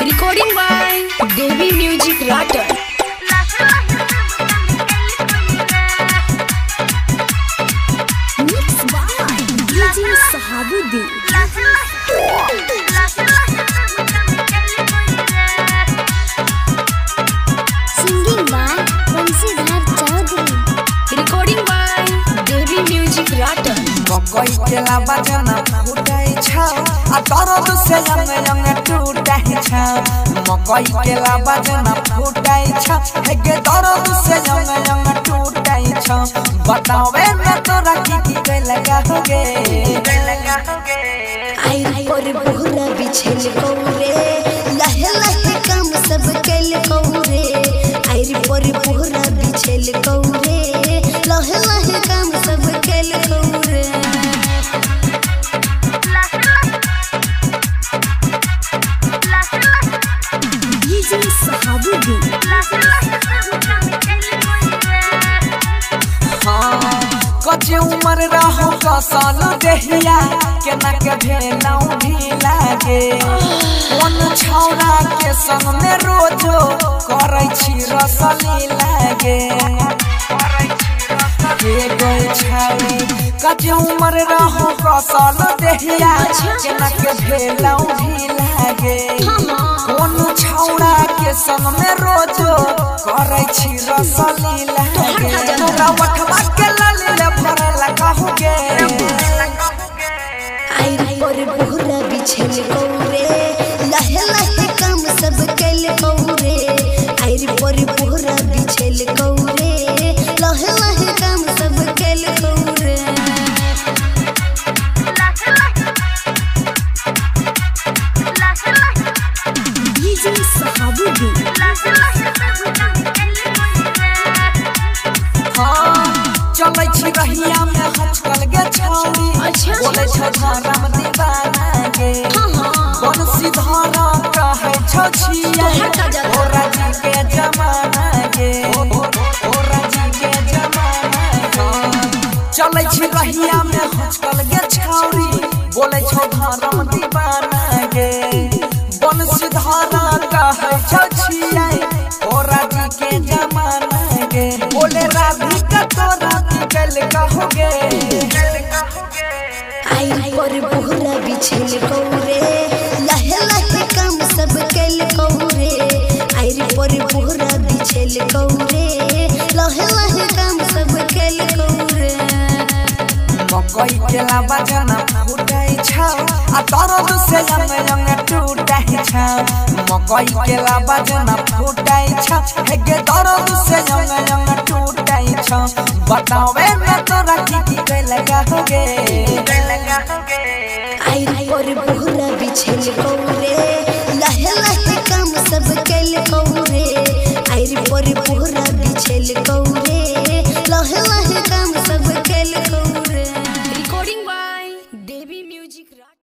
Recording by Devi Music Ratan. Mixed by DJ Sahabuddin. Singing by Vansidhar Chaudhary. छ। आ दरद से young young टूटाई छ। मकई के लाबा जना फुटाई छ। हे गे से यंग यंग टूटाई छ। बतावे न तोरा की की के लगा होगे। लगा होगे आई पर बोहरा बिछल कौरे। लहे लहे काम सब कैल कौरे। आई पर बोहरा बिछल कौरे। लहे लहे काम सब कैल कौरे। कचे उम्र रहो कसल देहिया केना के भेलौ भी लागे कोन छौरा के संग में रोजो करै छी रसली लागे। के गई छाई कचे उम्र रहो कसल देहिया केना के भेलौ भी लागे संग में रोजो करे छी रसली लागे तोरा वठवा के लाली ले भरला कहूगे आई पर बोहरा बिछल कौरे लहे लहे काम सब कैल कौरे। आई पर बोहरा बिछल कौरे। Sahabuddin. हाँ चलै छी रहिया में, हचकल गे छौरी। बोले छ धरम दीवाना गे। बंसी धारा कहै छ छिया। ओ राज़ी के जमाना गे ओ राज़ी के जमाना चलै छी रहिया में हचकल गे छौरी बोले छ धरम दीवाना गे बोले राधी का तोरा निकल आई पर बोहरा बिछल कौरे लहे लहे काम सब कैल कौरे आई पर बोहरा बिछल कौरे लहे लहे काम सब कैल कौरे मकई के लाबा जना फुटाई छ आ दरद से यंग यंग टूटाई छ। मकई के लाबा जना फुटाई छ हे गे दरद से यंग टूटाई छ बतावे न तोरा की की के लगा होगे। लगा होगे आई, और बोहरा बिछल को लहे